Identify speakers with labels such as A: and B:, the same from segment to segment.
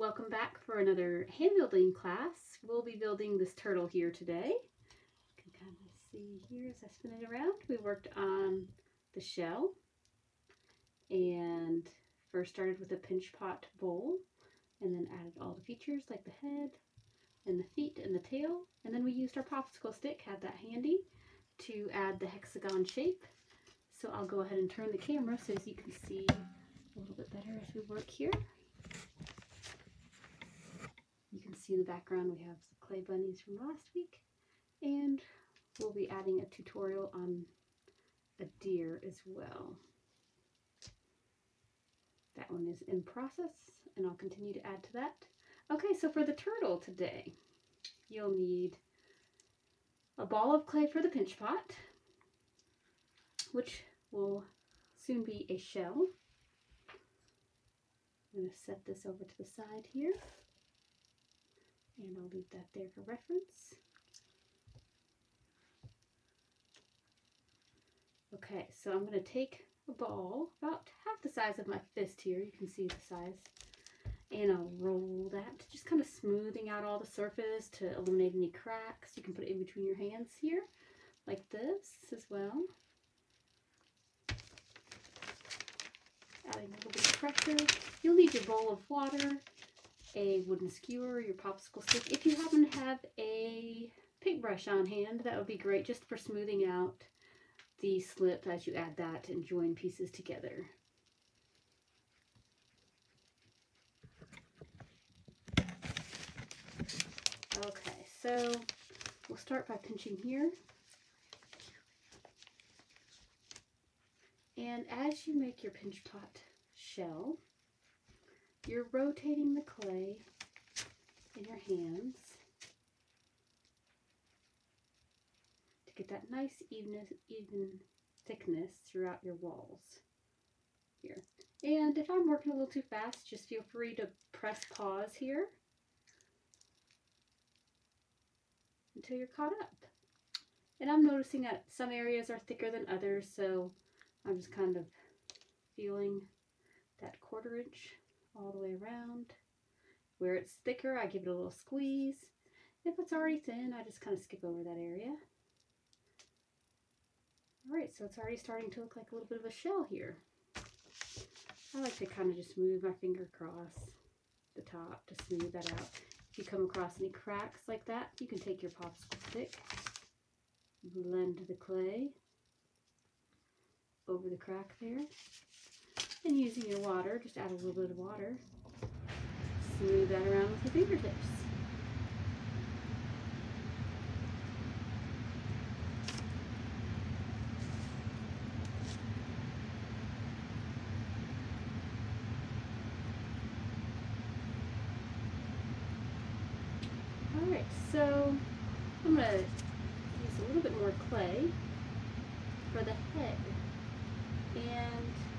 A: welcome back for another hand building class. We'll be building this turtle here today. You can kind of see here as I spin it around. We worked on the shell and first started with a pinch pot bowl and then added all the features like the head and the feet and the tail. And then we used our popsicle stick, had that handy, to add the hexagon shape. So I'll go ahead and turn the camera so as you can see a little bit better as we work here. You can see in the background we have the clay bunnies from last week and we'll be adding a tutorial on a deer as well. That one is in process and I'll continue to add to that. Okay, so for the turtle today, you'll need a ball of clay for the pinch pot, which will soon be a shell. I'm going to set this over to the side here. And I'll leave that there for reference. Okay, so I'm going to take a ball, about half the size of my fist here, you can see the size, and I'll roll that, just kind of smoothing out all the surface to eliminate any cracks. You can put it in between your hands here, like this as well. Adding a little bit of pressure. You'll need your bowl of water, a wooden skewer, your popsicle stick. If you happen to have a paintbrush on hand, that would be great just for smoothing out the slip as you add that and join pieces together. Okay, so we'll start by pinching here. And as you make your pinch pot shell, you're rotating the clay in your hands to get that nice even, even thickness throughout your walls here. And if I'm working a little too fast, just feel free to press pause here until you're caught up. And I'm noticing that some areas are thicker than others, so I'm just kind of feeling that quarter inch all the way around. Where it's thicker, I give it a little squeeze. If it's already thin, I just kind of skip over that area. Alright, so it's already starting to look like a little bit of a shell here. I like to kind of just move my finger across the top to smooth that out. If you come across any cracks like that, you can take your popsicle stick, blend the clay over the crack there, and using your water, just add a little bit of water, smooth that around with your fingertips. Alright, so I'm going to use a little bit more clay for the head. And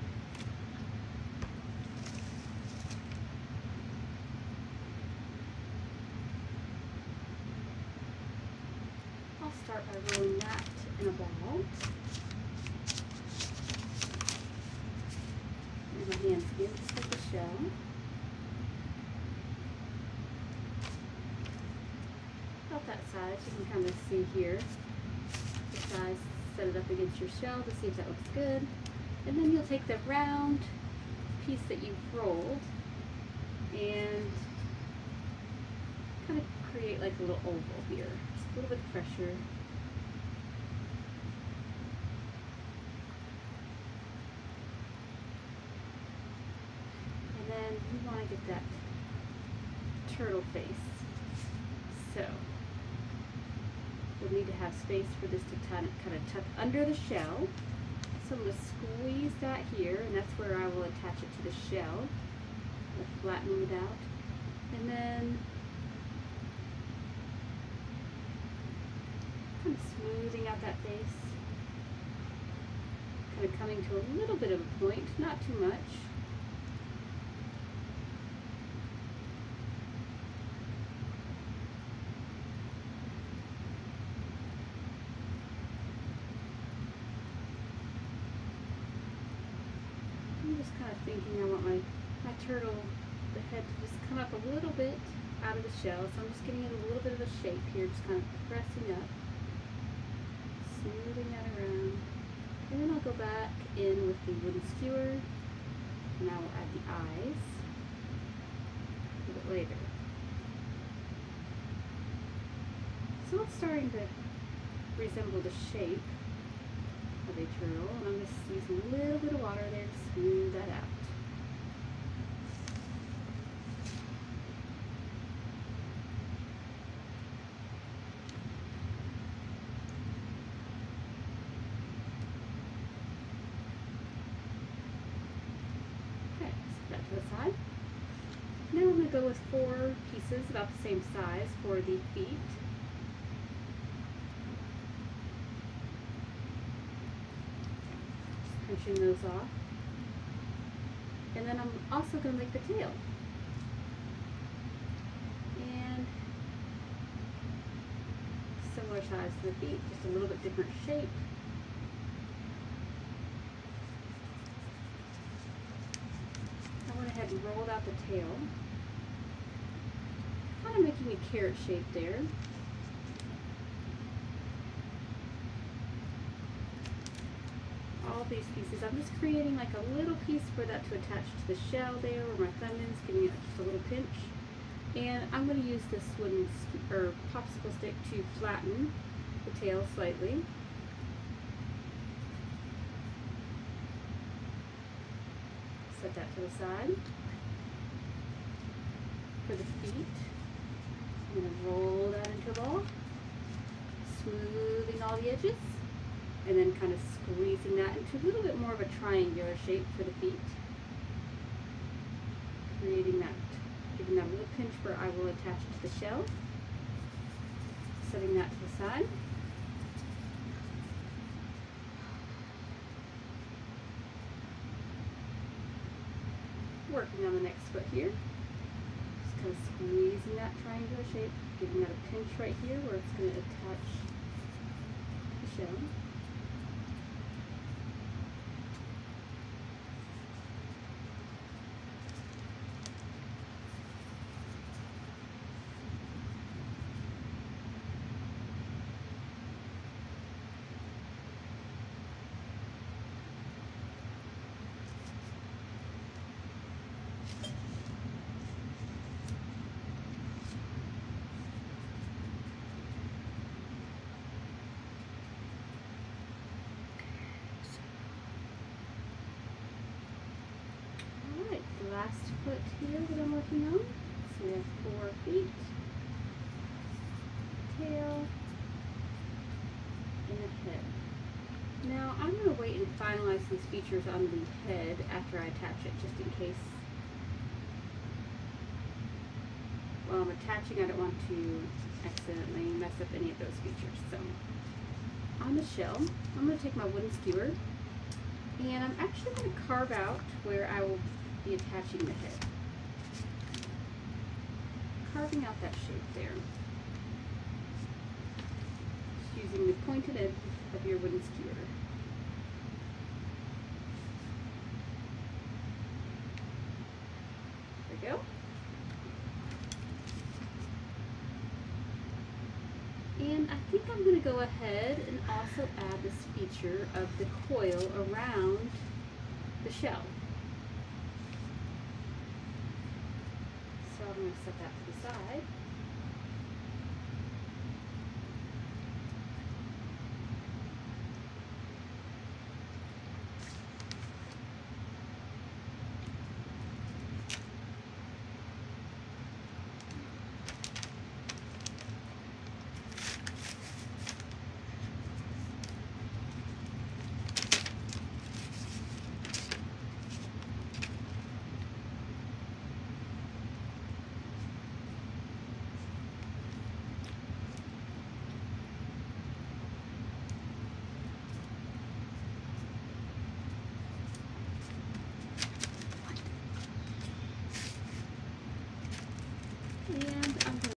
A: I'll start that in a ball. And my hands again, just the shell. About that size, you can kind of see here the size, set it up against your shell to see if that looks good. And then you'll take the round piece that you've rolled and kind of create like a little oval here. Just a little bit of pressure. You want to get that turtle face. So we'll need to have space for this to kind of, kind of tuck under the shell. So I'm going to squeeze that here, and that's where I will attach it to the shell. I'll flatten it out. And then kind of smoothing out that face. Kind of coming to a little bit of a point, not too much. Just kind of thinking I want my, my turtle, the head to just come up a little bit out of the shell. So I'm just getting it a little bit of a shape here, just kind of pressing up, smoothing that around. And then I'll go back in with the wooden skewer. And I will add the eyes a little bit later. So it's starting to resemble the shape and I'm just using a little bit of water there to smooth that out. Okay, set that to the side. Now I'm going to go with four pieces about the same size for the feet. Those off. And then I'm also going to make the tail. And similar size to the feet, just a little bit different shape. I went ahead and rolled out the tail. Kind of making a carrot shape there. All these pieces, I'm just creating like a little piece for that to attach to the shell there where my thumb is, giving it just a little pinch. And I'm going to use this wooden or popsicle stick to flatten the tail slightly. Set that to the side. For the feet, I'm going to roll that into a ball, smoothing all the edges, and then kind of squeezing that into a little bit more of a triangular shape for the feet. Creating that, giving that little pinch where I will attach to the shell. Setting that to the side. Working on the next foot here. Just kind of squeezing that triangular shape, giving that a pinch right here where it's going to attach the shell. Alright, the last foot here that I'm working on. So we have four feet, tail, and a head. Now I'm going to wait and finalize these features on the head after I attach it, just in case. While I'm attaching, I don't want to accidentally mess up any of those features. So on the shell, I'm going to take my wooden skewer and I'm actually going to carve out where I will be attaching the head. Carving out that shape there. Just using the pointed edge of your wooden skewer. There we go. And I think I'm going to go ahead and also add this feature of the coil around the shell. I'm going to set that to the side.